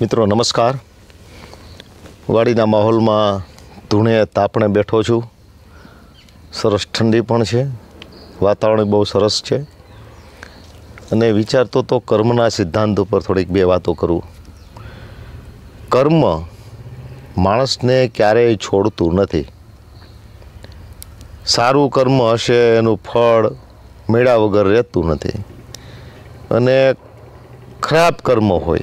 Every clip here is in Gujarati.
મિત્રો, નમસ્કાર. વાડીના માહોલમાં ધૂણે તાપણે બેઠો છું. સરસ ઠંડી પણ છે. વાતાવરણ બહુ સરસ છે. અને વિચારતો તો કર્મના સિદ્ધાંત ઉપર થોડીક બે વાતો કરું. કર્મ માણસને ક્યારેય છોડતું નથી. સારું કર્મ હશે, એનું ફળ મેળા વગર રહેતું નથી. અને ખરાબ કર્મ હોય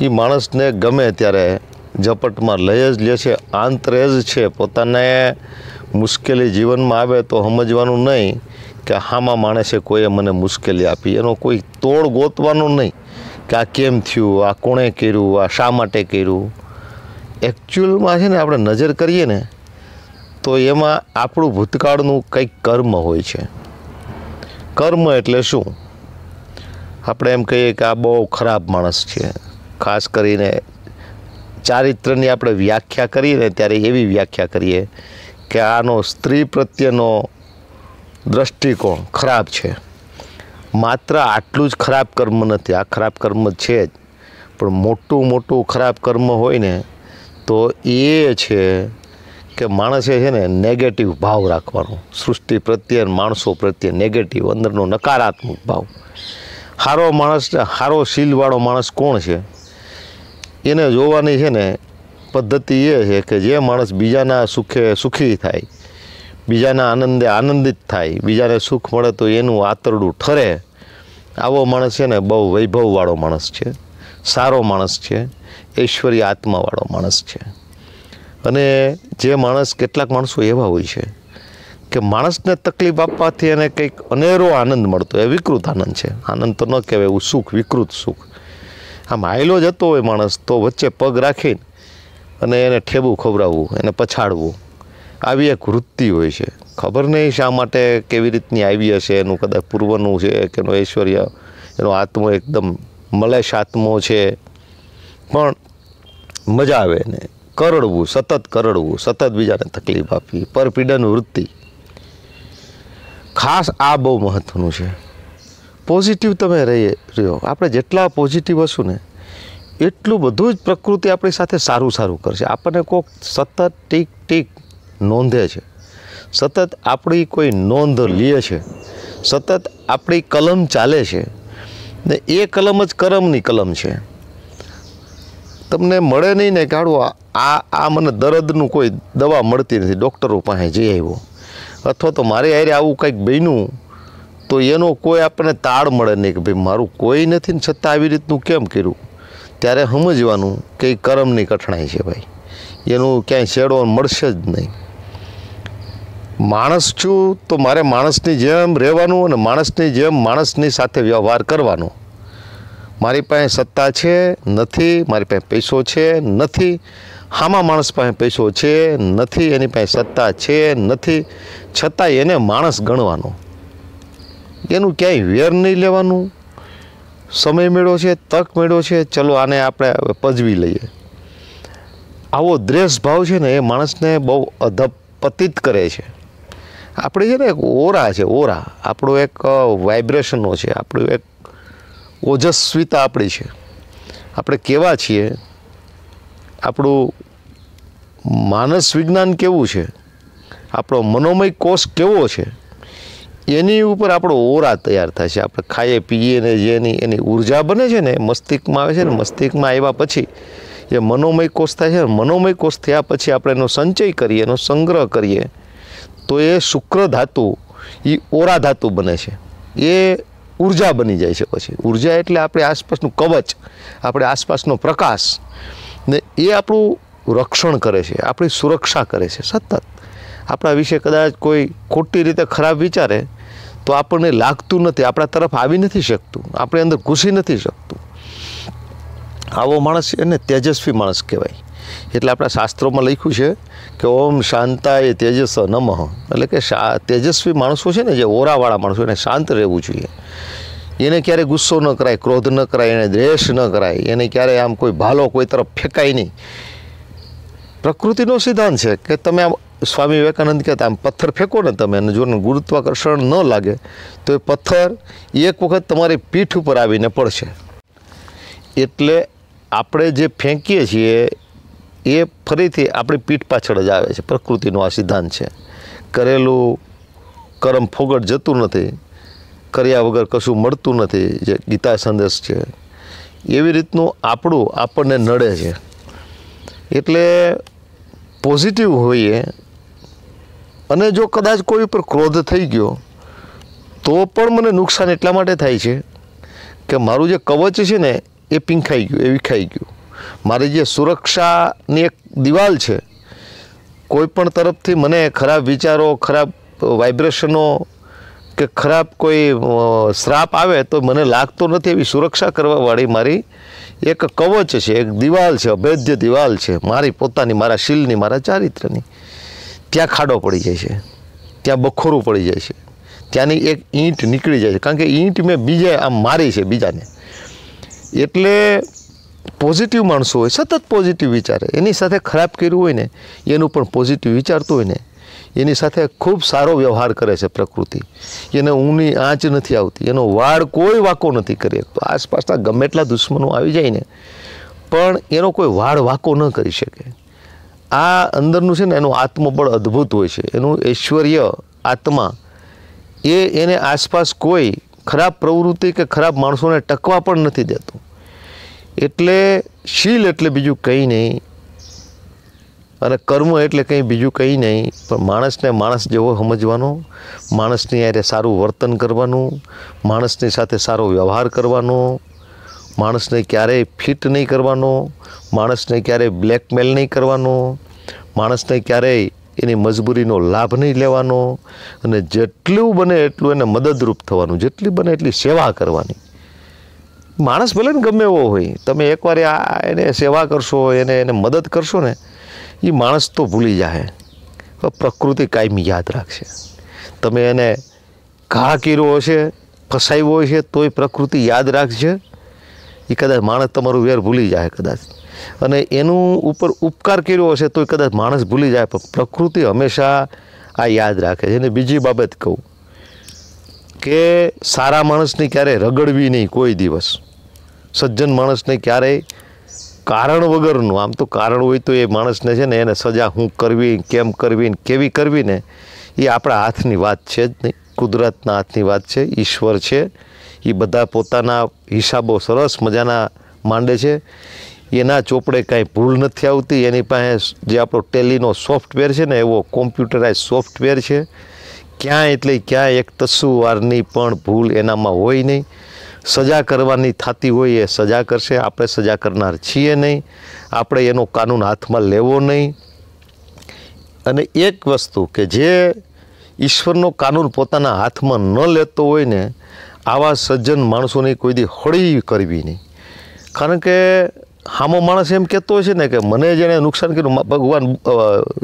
એ માણસને ગમે ત્યારે ઝપટમાં લઈ જ લે છે, આંતરે જ છે. પોતાને મુશ્કેલી જીવનમાં આવે તો સમજવાનું નહીં કે હામાં માણસે કોઈએ મને મુશ્કેલી આપી. એનો કોઈ તોડ ગોતવાનો નહીં કે આ કેમ થયું, આ કોણે કર્યું, આ શા માટે કર્યું. એકચ્યુઅલમાં છે ને આપણે નજર કરીએ ને, તો એમાં આપણું ભૂતકાળનું કંઈક કર્મ હોય છે. કર્મ એટલે શું? આપણે એમ કહીએ કે આ બહુ ખરાબ માણસ છે. ખાસ કરીને ચારિત્રની આપણે વ્યાખ્યા કરીએ ને ત્યારે એવી વ્યાખ્યા કરીએ કે આનો સ્ત્રી પ્રત્યેનો દ્રષ્ટિકોણ ખરાબ છે. માત્ર આટલું જ ખરાબ કર્મ નથી, આ ખરાબ કર્મ છે જ. પણ મોટું મોટું ખરાબ કર્મ હોય ને તો એ છે કે માણસે છે ને નેગેટિવ ભાવ રાખવાનો. સૃષ્ટિ પ્રત્યે માણસો પ્રત્યે નેગેટિવ અંદરનો નકારાત્મક ભાવ. સારો માણસ સારો શીલવાળો માણસ કોણ છે? એને જોવાની છે ને પદ્ધતિ એ છે કે જે માણસ બીજાના સુખે સુખી થાય, બીજાના આનંદે આનંદિત થાય, બીજાને સુખ મળે તો એનું આતરડું ઠરે. આવો માણસ છે ને બહુ વૈભવવાળો માણસ છે, સારો માણસ છે, ઐશ્વર્ય આત્માવાળો માણસ છે. અને જે માણસ કેટલાક માણસો એવા હોય છે કે માણસને તકલીફ આપવાથી એને કંઈક અનેરો આનંદ મળતો, એ વિકૃત આનંદ છે. આનંદ તો ન કહેવાય, એવું સુખ, વિકૃત સુખ. આમ હાયલો જતો હોય માણસ, તો વચ્ચે પગ રાખીને અને એને ઠેબું ખવડાવવું, એને પછાડવું. આવી એક વૃત્તિ હોય છે. ખબર નહીં શા માટે કેવી રીતની આવી હશે, એનું કદાચ પૂર્વનું છે કે એનું ઐશ્વર્ય, એનો આત્મો એકદમ મલેશ આત્મો છે. પણ મજા આવે એને. કરડવું, સતત કરડવું, સતત બીજાને તકલીફ આપવી, પરપીડન વૃત્તિ. ખાસ આ બહુ મહત્ત્વનું છે. પોઝિટિવ તમે રહીએ, રહ્યો. આપણે જેટલા પોઝિટિવ હશું ને, એટલું બધું જ પ્રકૃતિ આપણી સાથે સારું સારું કરશે. આપણને કોઈક સતત ટીક ટીક નોંધે છે. સતત આપણી કોઈ નોંધ લે છે. સતત આપણી કલમ ચાલે છે. ને એ કલમ જ કરમની કલમ છે. તમને મળે નહીં ને કાઢો આ આ મને દર્દનું કોઈ દવા મળતી નથી. ડૉક્ટરો પાસે જઈ આવ્યો. અથવા તો મારે આરે આવું કંઈક બન્યું તો એનો કોઈ આપણને તાળ મળે નહીં કે ભાઈ મારું કોઈ નથી ને છતાં આવી રીતનું કેમ કર્યું? ત્યારે સમજવાનું કે એ કરમની કઠણાઈ છે ભાઈ. એનું ક્યાંય શેડો મળશે જ નહીં. માણસ છું તો મારે માણસની જેમ રહેવાનું અને માણસની જેમ માણસની સાથે વ્યવહાર કરવાનો. મારી પાસે સત્તા છે, નથી, મારી પાસે પૈસો છે, નથી. હામાં માણસ પાસે પૈસો છે, નથી, એની પાસે સત્તા છે, નથી. છતાં એને માણસ ગણવાનો. એનું ક્યાંય વેર નહીં લેવાનું. સમય મેળો છે, તક મેળો છે, ચલો આને આપણે પજવી લઈએ. આવો દ્રેષ ભાવ છે ને એ માણસને બહુ અધપતિત કરે છે. આપણે છે ને એક ઓરા છે, ઓરા. આપણો એક વાઇબ્રેશનો છે, આપણું એક ઓજસ્વીતા આપણી છે. આપણે કેવા છીએ? આપણું માનસ વિજ્ઞાન કેવું છે? આપણો મનોમય કોષ કેવો છે? એની ઉપર આપણો ઓરા તૈયાર થાય છે આપણે ખાઈએ, પીએ ને જેની એની ઊર્જા બને છે ને મસ્તિષ્કમાં આવે છે ને, મસ્તિષ્કમાં આવ્યા પછી એ મનોમય કોષ થાય છે મનોમય કોષ થયા પછી આપણે એનો સંચય કરીએ, એનો સંગ્રહ કરીએ, તો એ શુક્ર ધાતુ, એ ઓરા ધાતુ બને છે. એ ઊર્જા બની જાય છે પછી. ઊર્જા એટલે આપણે આસપાસનું કવચ, આપણે આસપાસનો પ્રકાશ ને એ આપણું રક્ષણ કરે છે, આપણી સુરક્ષા કરે છે, સતત. આપણા વિશે કદાચ કોઈ ખોટી રીતે ખરાબ વિચારે તો આપણને લાગતું નથી, આપણા તરફ આવી નથી શકતું, આપણે અંદર ઘૂસી નથી શકતું. આવો માણસ એને તેજસ્વી માણસ કહેવાય. એટલે આપણા શાસ્ત્રોમાં લખ્યું છે કે ઓમ શાંતાય તેજસ નમઃ. એટલે કે તેજસ્વી માણસો છે ને, જે ઓરાવાળા માણસો, એને શાંત રહેવું જોઈએ. એને ક્યારેય ગુસ્સો ન કરાય, ક્રોધ ન કરાય, એને દ્વેષ ન કરાય, એને ક્યારેય આમ કોઈ ભાલો કોઈ તરફ ફેંકાય નહીં. પ્રકૃતિનો સિદ્ધાંત છે કે તમે આમ સ્વામી વિવેકાનંદ કહેતા આમ પથ્થર ફેંકો ને તમે અને જો ગુરુત્વાકર્ષણ ન લાગે, તો એ પથ્થર એક વખત તમારી પીઠ ઉપર આવીને પડશે. એટલે આપણે જે ફેંકીએ છીએ, એ ફરીથી આપણી પીઠ પાછળ જ આવે છે. પ્રકૃતિનો આ સિદ્ધાંત છે. કરેલું કરમ ફોગટ જતું નથી, કર્યા વગર કશું મળતું નથી, જે ગીતા સંદેશ છે. એવી રીતનું આપણું આપણને નડે છે. એટલે પોઝિટિવ હોઈએ અને જો કદાચ કોઈ ઉપર ક્રોધ થઈ ગયો, તો પણ મને નુકસાન એટલા માટે થાય છે કે મારું જે કવચ છે ને, એ પીંખાઈ ગયું, એ વિખાઈ ગયું. મારી જે સુરક્ષાની એક દિવાલ છે, કોઈ પણ તરફથી મને ખરાબ વિચારો, ખરાબ વાઇબ્રેશનો કે ખરાબ કોઈ શ્રાપ આવે તો મને લાગતો નથી એવી સુરક્ષા કરવાવાળી મારી એક કવચ છે, એક દિવાલ છે, અભેદ્ય દિવાલ છે, મારી પોતાની, મારા શીલની, મારા ચારિત્રની. ત્યાં ખાડો પડી જાય છે. ત્યાં બખોરું પડી જાય છે. ત્યાંની એક ઈંટ નીકળી જાય છે. કારણ કે ઈંટ મેં બીજે આમ મારી છે બીજાને. એટલે પોઝિટિવ માણસો હોય, સતત પોઝિટિવ વિચારે. એની સાથે ખરાબ કર્યું હોય ને, એનું પણ પોઝિટિવ વિચારતું હોય ને, એની સાથે ખૂબ સારો વ્યવહાર કરે છે પ્રકૃતિ. એને ઊંની આંચ નથી આવતી. એનો વાળ કોઈ વાંકો નથી કરી શકતો. આસપાસના ગમે એટલા દુશ્મનો આવી જાય ને, પણ એનો કોઈ વાળ વાંકો ન કરી શકે. આ અંદરનું છે ને, એનું આત્મબળ અદ્ભુત હોય છે. એનું ઐશ્વર્ય આત્મા, એ એને આસપાસ કોઈ ખરાબ પ્રવૃત્તિ કે ખરાબ માણસોને ટકવા પણ નથી દેતું. એટલે શીલ એટલે બીજું કંઈ નહીં અને કર્મ એટલે કંઈ બીજું કંઈ નહીં, પણ માણસને માણસ જેવો સમજવાનો, માણસની યારે સારું વર્તન કરવાનું, માણસની સાથે સારો વ્યવહાર કરવાનો માણસને ક્યારેય ફિટ નહીં કરવાનો, માણસને ક્યારેય બ્લેકમેલ નહીં કરવાનો, માણસને ક્યારેય એની મજબૂરીનો લાભ નહીં લેવાનો અને જેટલું બને એટલું એને મદદરૂપ થવાનું, જેટલી બને એટલી સેવા કરવાની. માણસ ભલે ને ગમે એવો હોય, તમે એકવાર આ એને સેવા કરશો, એને એને મદદ કરશો ને એ માણસ તો ભૂલી જાય પ્રકૃતિ કાયમી યાદ રાખશે. તમે એને ઘા કીરો હશે ફસાવ્યો હશે, તોય પ્રકૃતિ યાદ રાખશે એ કદાચ માણસ તમારું વેર ભૂલી જાય કદાચ. અને એનું ઉપર ઉપકાર કર્યો હશે તો કદાચ માણસ ભૂલી જાય, પણ પ્રકૃતિ હંમેશા આ યાદ રાખે છે. અને બીજી બાબત કહું કે સારા માણસની ક્યારેય રગડવી નહીં કોઈ દિવસ. સજ્જન માણસને ક્યારેય કારણ વગરનું, આમ તો કારણ હોય તો એ માણસને છે ને એને સજા હું કરવી, કેમ કરવી ને કેવી કરવી ને, એ આપણા હાથની વાત છે જ નહીં. કુદરતના હાથની વાત છે, ઈશ્વર છે. એ બધા પોતાના હિસાબો સરસ મજાના માંડે છે. એના ચોપડે કાંઈ ભૂલ નથી આવતી. એની પાસે જે આપણો ટેલીનો સોફ્ટવેર છે ને, એવો કોમ્પ્યુટરાઇઝ સોફ્ટવેર છે. ક્યાં એટલે ક્યાં એક તસુવારની પણ ભૂલ એનામાં હોય નહીં. સજા કરવાની થતી હોય એ સજા કરશે. આપણે સજા કરનાર છીએ નહીં. આપણે એનો કાનૂન હાથમાં લેવો નહીં. અને એક વસ્તુ કે જે ઈશ્વરનો કાનૂન પોતાના હાથમાં ન લેતો હોય ને આવા સજ્જન માણસોની કોઈ દી હળી કરવી નહીં. કારણ કે હામો માણસ એમ કહેતો છે ને કે મને જેણે નુકસાન કર્યું ભગવાન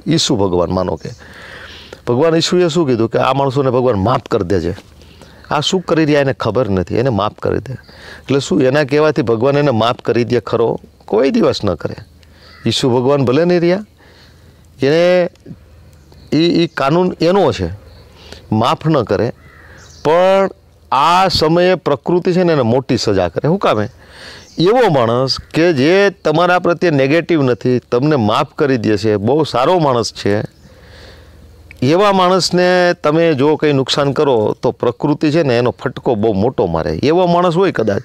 ઈસુ ભગવાન માનો કે. ભગવાન ઈસુએ શું કીધું કે આ માણસોને ભગવાન માફ કરી દે છે આ શું કરી રહ્યા એને ખબર નથી, એને માફ કરી દે. એટલે શું એના કહેવાથી ભગવાન એને માફ કરી દે ખરો? કોઈ દિવસ ન કરે. ઈસુ ભગવાન ભલે નહીં રહ્યા. એને એ એ કાનૂન એનો છે. માફ ન કરે. પણ આ સમયે પ્રકૃતિ છે ને એને મોટી સજા કરે. શું કામે? એવો માણસ કે જે તમારા પ્રત્યે નેગેટિવ નથી, તમને માફ કરી દે છે, બહુ સારો માણસ છે. એવા માણસને તમે જો કંઈ નુકસાન કરો તો પ્રકૃતિ છે ને એનો ફટકો બહુ મોટો મારે. એવો માણસ હોય કદાચ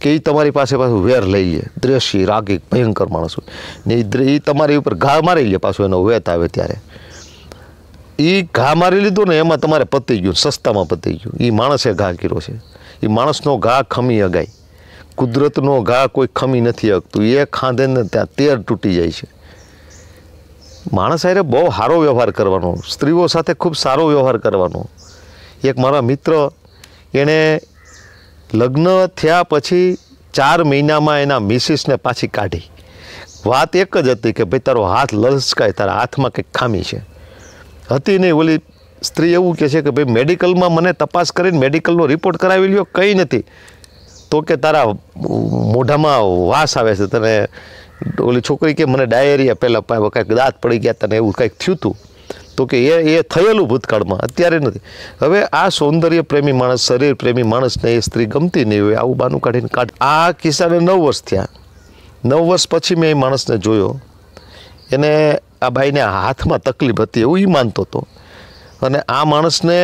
કે એ તમારી પાસે પાછું વેર લઈ લે. દ્રેશી રાગી ભયંકર માણસ હોય. ને એ તમારી ઉપર ઘા મારી લે પાછું એનો વેત આવે ત્યારે. એ ઘા મારી લીધો ને એમાં તમારે પતી ગયું, સસ્તામાં પતી ગયું. એ માણસે ઘા કર્યો છે. એ માણસનો ઘા ખમી અગાય. કુદરતનો ઘા કોઈ ખમી નથી અગતું એ ખાંધે ને ત્યાં તેર તૂટી જાય છે. માણસ અરે બહુ સારો વ્યવહાર કરવાનો. સ્ત્રીઓ સાથે ખૂબ સારો વ્યવહાર કરવાનો. એક મારા મિત્ર, એણે લગ્ન થયા પછી ચાર મહિનામાં એના મિસિસને પાછી કાઢી. વાત એક જ હતી કે, ભાઈ તારો હાથ લલચકાય તારા હાથમાં કંઈક ખામી છે. હતી નહીં. ઓલી સ્ત્રી એવું કહે છે કે ભાઈ, મેડિકલમાં મને તપાસ કરીને મેડિકલનો રિપોર્ટ કરાવી લ્યો. કંઈ નથી. તો કે તારા મોઢામાં વાસ આવે છે. તને ઓલી છોકરી કે મને ડાયરિયા પહેલાં કાંઈક દાંત પડી ગયા તને એવું કંઈક થયું હતું તો કે એ એ થયેલું ભૂતકાળમાં. અત્યારે નથી. હવે આ સૌંદર્ય પ્રેમી માણસ, શરીર પ્રેમી માણસને એ સ્ત્રી ગમતી નહીં હોય. આવું બાનું કાઢીને કાઢ. આ કિસ્સાને નવ વર્ષ થયા. નવ વર્ષ પછી મેં એ માણસને જોયો. એને આ બાઈને હાથમાં તકલીફ હતી એવું એ માનતો હતો. અને આ માણસને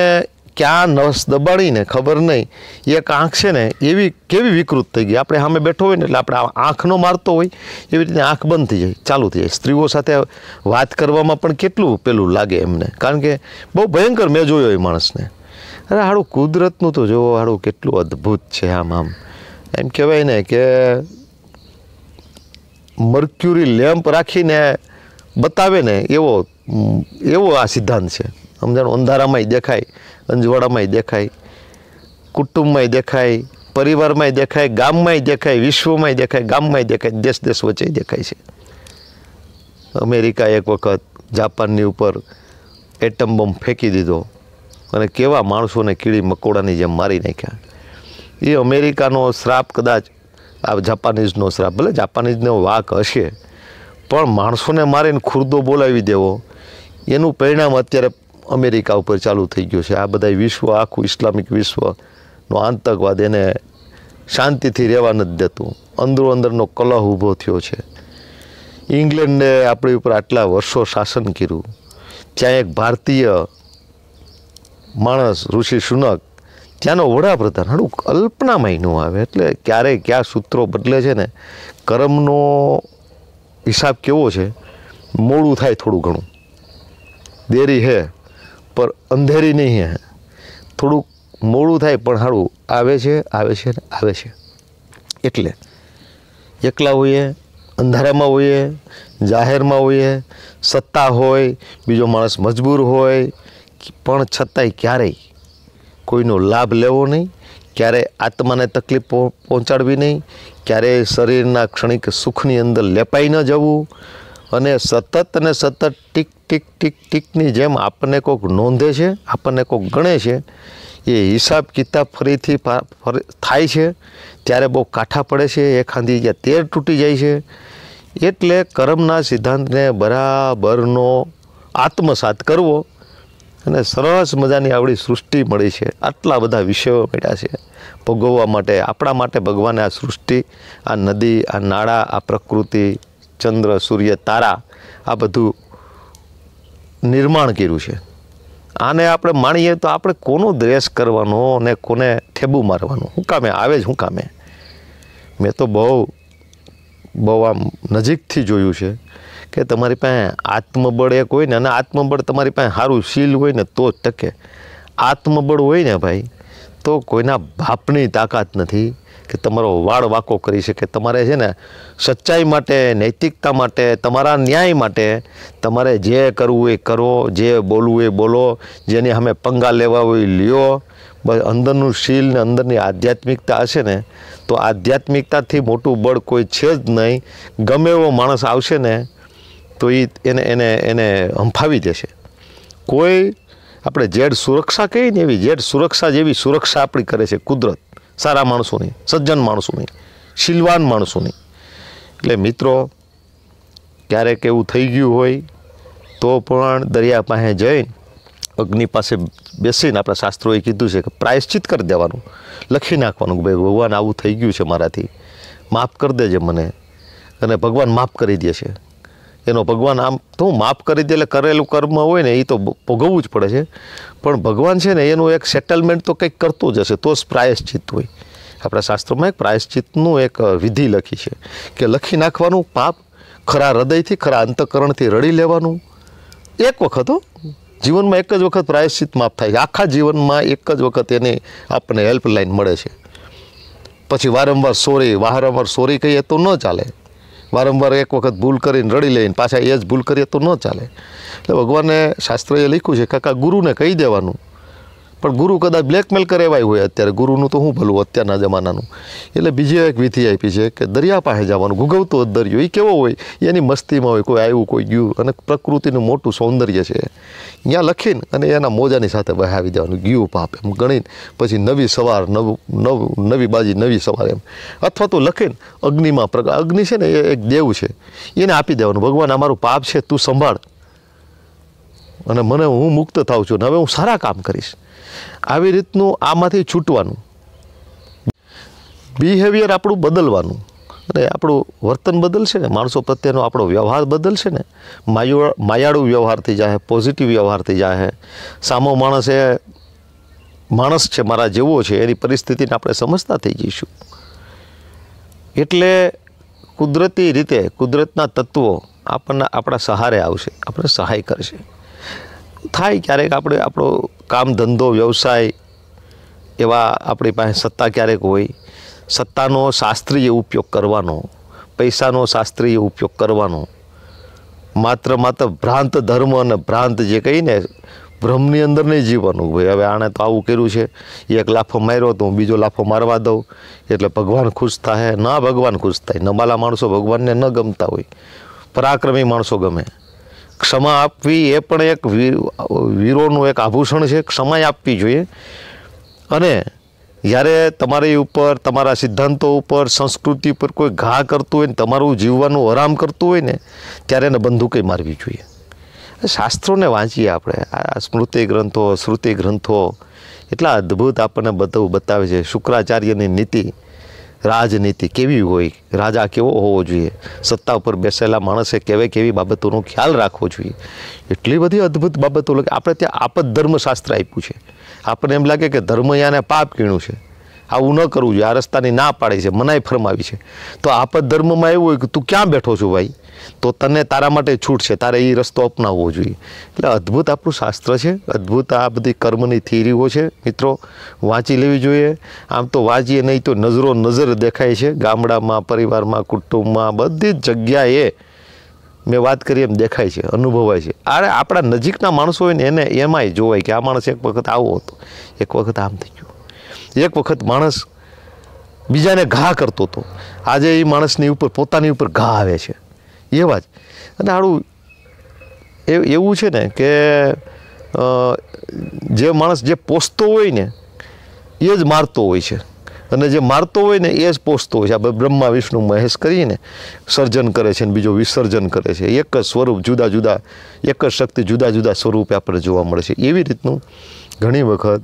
ક્યાં નસ દબાડીને ખબર નહીં. એક આંખ છે ને એવી કેવી વિકૃત થઈ ગઈ. આપણે સામે બેઠો હોય ને એટલે આપણે આંખનો મારતો હોય. એવી રીતે આંખ બંધ થઈ જાય, ચાલુ થઈ જાય. સ્ત્રીઓ સાથે વાત કરવામાં પણ કેટલું પેલું લાગે એમને. કારણ કે બહુ ભયંકર મેં જોયો એ માણસને. અરે હાડું કુદરતનું તો જોવો હાડું કેટલું અદ્ભુત છે આમ આમ. એમ કહેવાય ને કે મર્ક્યુરી લેમ્પ રાખીને બતાવે ને એવો એવો આ સિદ્ધાંત છે. સમજાણું? અંધારામાંય દેખાય અંજવાડામાંય દેખાય, કુટુંબમાંય દેખાય, પરિવારમાંય દેખાય, ગામમાંય દેખાય, વિશ્વમાંય દેખાય, ગામમાંય દેખાય દેશ દેશ વચ્ચે દેખાય છે. અમેરિકા એક વખત જાપાનની ઉપર એટમ બોમ્બ ફેંકી દીધો અને કેવા માણસોને કીડી મકોડાની જેમ મારી નાખ્યા. એ અમેરિકાનો શ્રાપ કદાચ, આ જાપાનીઝનો શ્રાપ, ભલે જાપાનીઝનો વાક હશે પણ માણસોને મારીને ખુરદો બોલાવી દેવો, એનું પરિણામ અત્યારે અમેરિકા ઉપર ચાલુ થઈ ગયું છે. આ બધા વિશ્વ, આખું ઇસ્લામિક વિશ્વનો આતંકવાદ એને શાંતિથી રહેવા નથી દેતું. અંદરો અંદરનો કલહ ઊભો થયો છે. ઇંગ્લેન્ડે આપણી ઉપર આટલા વર્ષો શાસન કર્યું. ત્યાં એક ભારતીય માણસ ઋષિ સુનક, ત્યાંનો વડાપ્રધાન. હાડું કલ્પનામાં ન આવે. એટલે ક્યારે, ક્યાં સૂત્રો બદલે છે ને, કર્મનો હિસાબ કેવો છે? મોડું થાય થોડું ઘણું. દેરી હે, પર અંધેરી નહીં હે. થોડુંક મોડું થાય પણ સારું આવે છે આવે છે ને આવે છે. એટલે એકલા હોઈએ, અંધારામાં હોઈએ, જાહેરમાં હોઈએ, સત્તા હોય, બીજો માણસ મજબૂર હોય, પણ છતાંય ક્યારેય કોઈનો લાભ લેવો નહીં, ક્યારેય આત્માને તકલીફ પહોંચાડવી નહીં ક્યારેય શરીરના ક્ષણિક સુખની અંદર લેપાઈ ન જવું અને સતત અને સતત ટીક ટીક ટીક, ટીકની જેમ આપણને કોઈક નોંધે છે, આપણને કોઈક ગણે છે, એ હિસાબ કિતાબ ફરીથી થાય છે, ત્યારે બહુ કાંઠા પડે છે એ ખાંધી જ્યાં તેર તૂટી જાય છે, એટલે કર્મના સિદ્ધાંતને બરાબરનો આત્મસાત કરવો અને સરસ મજાની આવડી સૃષ્ટિ મળી છે. આટલા બધા વિષયો મળ્યા છે. ભોગવવા માટે, આપણા માટે ભગવાને આ સૃષ્ટિ, આ નદી, આ નાળા, આ પ્રકૃતિ, ચંદ્ર, સૂર્ય, તારા, આ બધું નિર્માણ કર્યું છે. આને આપણે માણીએ તો આપણે કોનો દ્રેસ કરવાનો અને કોને ઠેબુ મારવાનું? શું કામે? આવે જ હું કામે? મેં તો બહુ બહુ આમ નજીકથી જોયું છે. કે તમારી પાસે આત્મબળ એક હોય ને અને આત્મબળ તમારી પાસે સારું શીલ હોય ને તો જ ટકે. આત્મબળ હોય ને ભાઈ, તો કોઈના બાપની તાકાત નથી કે તમારો વાળ વાકો કરી શકે. તમારે છે ને સચ્ચાઈ માટે, નૈતિકતા માટે, તમારા ન્યાય માટે તમારે જે કરવું એ કરો, જે બોલવું એ બોલો, જેની સામે પંગા લેવા હોય લ્યો. બસ અંદરનું શીલ ને અંદરની આધ્યાત્મિકતા હશે ને, તો આધ્યાત્મિકતાથી મોટું બળ કોઈ છે જ નહીં. ગમે એવો માણસ આવશે ને તો એ એને એને એને હંફાવી દેશે. કોઈ આપણે જેડ સુરક્ષા કહીએ ને એવી, જેડ સુરક્ષા જેવી સુરક્ષા આપણી કરે છે કુદરત, સારા માણસોની, સજ્જન માણસોની, શીલવાન માણસોની. એટલે મિત્રો, ક્યારેક એવું થઈ ગયું હોય, તો પણ દરિયા પાસે જઈને અગ્નિ પાસે બેસીને આપણા શાસ્ત્રોએ કીધું છે કે પ્રાયશ્ચિત કરી દેવાનું. લખી નાખવાનું કે ભાઈ, ભગવાન આવું થઈ ગયું છે મારાથી. માફ કરી દેજે મને. અને ભગવાન માફ કરી દે છે. એનો ભગવાન આમ તો માફ કરી દે એટલે કરેલું કર્મ હોય ને એ તો ભોગવવું જ પડે છે. પણ ભગવાન છે ને એનું એક સેટલમેન્ટ તો કંઈક કરતું જ હશે, તો જ પ્રાયશ્ચિત હોય. આપણા શાસ્ત્રોમાં એક પ્રાયશ્ચિતનું એક વિધિ લખી છે કે લખી નાખવાનું પાપ, ખરા હૃદયથી, ખરા અંતકરણથી રડી લેવાનું. એક વખત જીવનમાં એક જ વખત પ્રાયશ્ચિત માફ થાય આખા જીવનમાં એક જ વખત એની આપણને હેલ્પલાઇન મળે છે. પછી વારંવાર સોરી વારંવાર સોરી કહીએ તો ન ચાલે. વારંવાર એક વખત ભૂલ કરીને રડી લઈને પાછા એ જ ભૂલ કરીએ તો ન ચાલે. એટલે ભગવાને શાસ્ત્રએ લખ્યું છે, કાકા ગુરુને કહી દેવાનું પણ ગુરુ કદાચ બ્લેકમેલ કરેવાય હોય અત્યારે. ગુરુનું તો શું ભલું અત્યારના જમાનાનું. એટલે બીજી એક વિધિ આપી છે કે દરિયા પાસે જવાનું. ગુગવતો દરિયો. એ કેવો હોય? એની મસ્તીમાં હોય, કોઈ આવ્યું, કોઈ ગયું. અને પ્રકૃતિનું મોટું સૌંદર્ય છે. ત્યાં લખીને અને એના મોજાની સાથે બહાવી દેવાનું. ગયું પાપ એમ ગણીને. પછી નવી સવાર, નવું નવું, નવી બાજી, નવી સવાર એમ. અથવા તો લખીને અગ્નિમાં પ્રગ, અગ્નિ છે ને, એ એક દેવ છે. એને આપી દેવાનું. ભગવાન, અમારું પાપ છે, તું સંભાળ. અને મને હું મુક્ત થાઉં છું. અને હવે હું સારા કામ કરીશ. આવી રીતનું આમાંથી છૂટવાનું. બિહેવિયર આપણું બદલવાનું. અને આપણું વર્તન બદલશે ને, માણસો પ્રત્યેનો આપણો વ્યવહાર બદલશે ને, માયો, માયાળુ વ્યવહાર થઈ જાય પોઝિટિવ વ્યવહાર થઈ જાય સામો માણસ માણસ છે, મારા જેવો છે, એની પરિસ્થિતિને આપણે સમજતા થઈ જઈશું. એટલે કુદરતી રીતે કુદરતના તત્વો આપણને આપણા સહારે આવશે, આપણે સહાય કરશે. થાય ક્યારેક આપણે આપણો કામ ધંધો, વ્યવસાય એવા આપણી પાસે સત્તા ક્યારેક હોય. સત્તાનો શાસ્ત્રીય ઉપયોગ કરવાનો, પૈસાનો શાસ્ત્રીય ઉપયોગ કરવાનો. માત્ર માત્ર ભ્રાંત ધર્મ અને ભ્રાંત જે કહીને ભ્રમની અંદર નહીં જીવવાનું. ભાઈ, હવે આણે તો આવું કર્યું છે, એક લાફો માર્યો તો હું બીજો લાફો મારવા દઉં. એટલે ભગવાન ખુશ થાય, ના ભગવાન ખુશ થાય. નમાલા માણસો ભગવાનને ન ગમતા હોય. પરાક્રમી માણસો ગમે. ક્ષમા આપવી એ પણ એક વીરોનું એક આભૂષણ છે. ક્ષમા આપવી જોઈએ. અને જ્યારે તમારી ઉપર, તમારા સિદ્ધાંતો ઉપર, સંસ્કૃતિ ઉપર કોઈ ઘા કરતું હોય ને, તમારું જીવવાનું આરામ કરતું હોય ને, ત્યારે એને બંદૂકે મારવી જોઈએ. શાસ્ત્રોને વાંચીએ આપણે. આ સ્મૃતિ ગ્રંથો, શ્રુતિ ગ્રંથો, એટલા અદ્ભુત આપણને બધું, બતાવે છે. શુક્રાચાર્યની નીતિ રાજનીતિ કેવી હોય, રાજા કેવો હોવો જોઈએ, સત્તા ઉપર બેસેલા માણસે કેવી કેવી બાબતોનો ખ્યાલ રાખવો જોઈએ. એટલી બધી અદ્ભુત બાબતો લાગે આપણે ત્યાં આપદ ધર્મશાસ્ત્ર આપ્યું છે. આપણને એમ લાગે કે ધર્મ યાને પાપ કીણું છે. આવું ન કરવું જોઈએ, આ રસ્તાની ના પાડી છે, મનાઈ ફરમાવી છે. તો આપદ ધર્મમાં એવું હોય કે તું ક્યાં બેઠો છું ભાઈ? તો તને તારા માટે છૂટ છે, તારે એ રસ્તો અપનાવવો જોઈએ. એટલે અદ્ભુત આપણું શાસ્ત્ર છે, અદ્ભુત આ બધી કર્મની થિયરીઓ છે. મિત્રો, વાંચી લેવી જોઈએ. આમ તો વાંચીએ નહીં તો નજરો નજર દેખાય છે. ગામડામાં, પરિવારમાં, કુટુંબમાં, બધી જ જગ્યાએ મેં વાત કરી એમ દેખાય છે, અનુભવાય છે. અરે આપણા નજીકના માણસો હોય ને એને એમાંય જોવાય કે આ માણસ એક વખત આવો હતો. એક વખત આમ થઈ ગયું. એક વખત માણસ બીજાને ઘા કરતો હતો. આજે એ માણસની ઉપર, પોતાની ઉપર ઘા આવે છે. એવા જ. અને આડું એવું છે ને કે જે માણસ જે પોસતો હોય ને, એ જ મારતો હોય છે. અને જે મારતો હોય ને, એ જ પોસતો હોય છે. આપણે બ્રહ્મા, વિષ્ણુ, મહેશ કરીને સર્જન કરે છે ને બીજો વિસર્જન કરે છે. એક જ સ્વરૂપ જુદા જુદા, એક જ શક્તિ જુદા જુદા સ્વરૂપે આપણે જોવા મળે છે. એવી રીતનું ઘણી વખત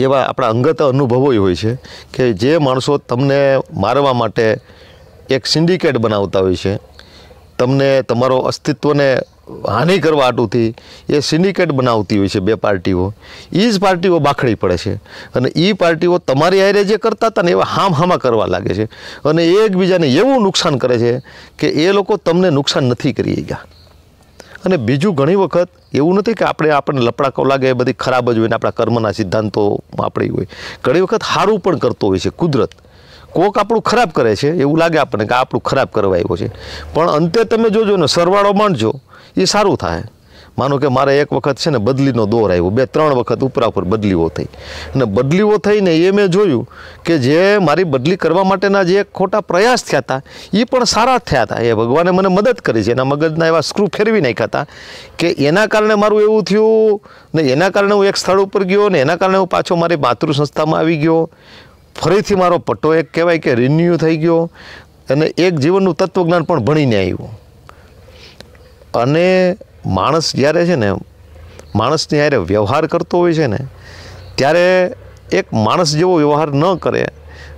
એવા આપણા અંગત અનુભવો હોય છે કે જે માણસો તમને મારવા માટે એક સિન્ડિકેટ બનાવતા હોય છે. તમને તમારો અસ્તિત્વને હાનિ કરવા આટુંથી એ સિન્ડિકેટ બનાવતી હોય છે બે પાર્ટીઓ. એ જ પાર્ટીઓ બાખડી પડે છે. અને એ પાર્ટીઓ તમારી હારે જે કરતા હતા ને એવા હામ હામા કરવા લાગે છે. અને એકબીજાને એવું નુકસાન કરે છે કે એ લોકો તમને નુકસાન નથી કરી ગયા અને બીજું ઘણી વખત એવું નથી કે આપણે આપણને લપડાકો લાગે એ બધી ખરાબ જ હોય ને આપણા કર્મના સિદ્ધાંતો આપણી હોય. ઘણી વખત સારું પણ કરતો હોય છે, કુદરત. કોક આપણું ખરાબ કરે છે, એવું લાગે આપણને કે આપણું ખરાબ કરવા આવ્યો છે. પણ અંતે તમે જોજો ને, સરવાળો માંડજો, એ સારું થાય. માનો કે મારે એક વખત છે ને બદલીનો દોર આવ્યો, બે, ત્રણ વખત ઉપરા ઉપર બદલીઓ થઈ. અને બદલીઓ થઈને એ મેં જોયું કે જે મારી બદલી કરવા માટેના જે ખોટા પ્રયાસ થયા હતા, એ પણ સારા થયા હતા. એ ભગવાને મને મદદ કરી છે, એના મગજના એવા સ્ક્રૂ ફેરવી નાખ્યા હતા કે એના કારણે મારું એવું થયું ને એના કારણે હું એક સ્થળ ઉપર ગયો ને એના કારણે હું પાછો મારી માતૃ સંસ્થામાં આવી ગયો. ફરીથી મારો પટ્ટો એક કહેવાય કે રિન્યુ થઈ ગયો અને એક જીવનનું તત્વજ્ઞાન પણ ભણીને આવ્યું. અને માણસ જ્યારે છે ને, માણસની હારે વ્યવહાર કરતો હોય છે ને, ત્યારે એક માણસ જેવો વ્યવહાર ન કરે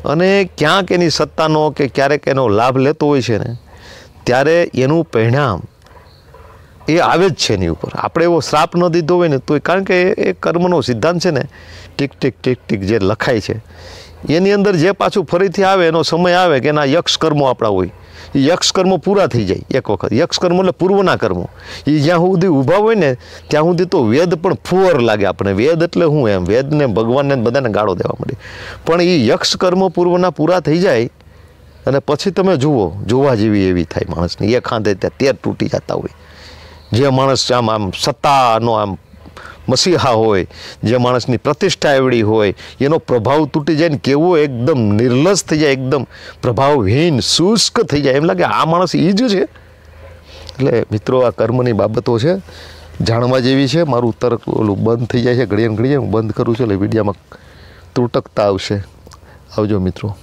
અને ક્યાંક એની સત્તાનો કે ક્યારેક એનો લાભ લેતો હોય છે ને, ત્યારે એનું પરિણામ એ આવે જ છે એની ઉપર. આપણે એવો શ્રાપ ન દીધો હોય ને તો કારણ કે એ કર્મનો સિદ્ધાંત છે ને, ટીક ટીક ટીક ટીક જે લખાય છે એની અંદર જે પાછું ફરીથી આવે, એનો સમય આવે કે એના યક્ષ કર્મો આપણા હોય. એ યક્ષ કર્મો પૂરા થઈ જાય એક વખત. યક્ષ કર્મો એટલે પૂર્વના કર્મો. એ જ્યાં સુધી ઊભા હોય ને, ત્યાં સુધી તો વેદ પણ ફુવર લાગે આપણે વેદ એટલે હું એમ. વેદને ભગવાનને બધાને ગાળો દેવા મળે પણ એ યક્ષ કર્મો પૂર્વના પૂરા થઈ જાય અને પછી તમે જુઓ, જોવા જેવી એવી થાય માણસની. એ ખાંધે ત્યાં તેર તૂટી જતા હોય. જે માણસ આમ આમ સત્તાનો આમ મસીહા હોય, જે માણસની પ્રતિષ્ઠા એવડી હોય, એનો પ્રભાવ તૂટી જાય ને કેવો એકદમ નિર્લસ થઈ જાય, એકદમ પ્રભાવહીન, શુષ્ક થઈ જાય. એમ લાગે આ માણસ એ જ છે. એટલે મિત્રો, આ કર્મની બાબતો છે, જાણવા જેવી છે. મારું ઉત્તર ઓલું બંધ થઈ જાય છે ઘડીએ ઘડીએ હું બંધ કરું છું એટલે વિડીયામાં તૂટકતા આવશે. આવજો મિત્રો.